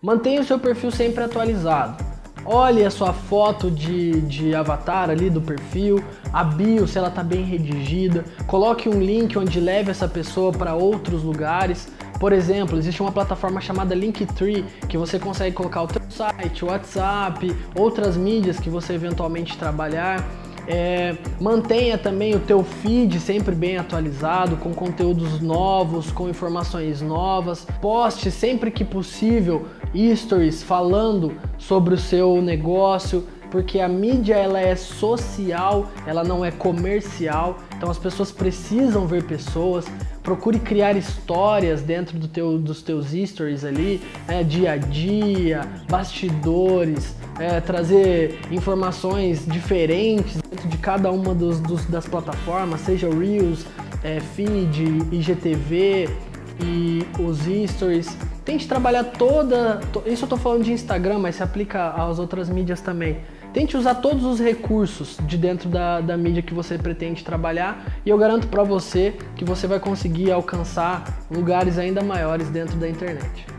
Mantenha o seu perfil sempre atualizado. Olhe a sua foto de, de avatar ali do perfil, a bio, se ela está bem redigida. Coloque um link onde leve essa pessoa para outros lugares. Por exemplo, existe uma plataforma chamada Linktree que você consegue colocar o seu site, WhatsApp, outras mídias que você eventualmente trabalhar. É, mantenha também o teu feed sempre bem atualizado, com conteúdos novos, com informações novas. Poste sempre que possível stories falando sobre o seu negócio, porque a mídia ela é social, ela não é comercial. Então as pessoas precisam ver pessoas. Procure criar histórias dentro do teu, dos teus stories ali, é, dia a dia, bastidores, é, trazer informações diferentes dentro de cada uma dos, dos, das plataformas, seja Reels, é, Feed, IGTV e os stories. Tente trabalhar toda. Isso eu tô falando de Instagram, mas se aplica às outras mídias também Tente usar todos os recursos de dentro da, da mídia que você pretende trabalhar e eu garanto para você que você vai conseguir alcançar lugares ainda maiores dentro da internet.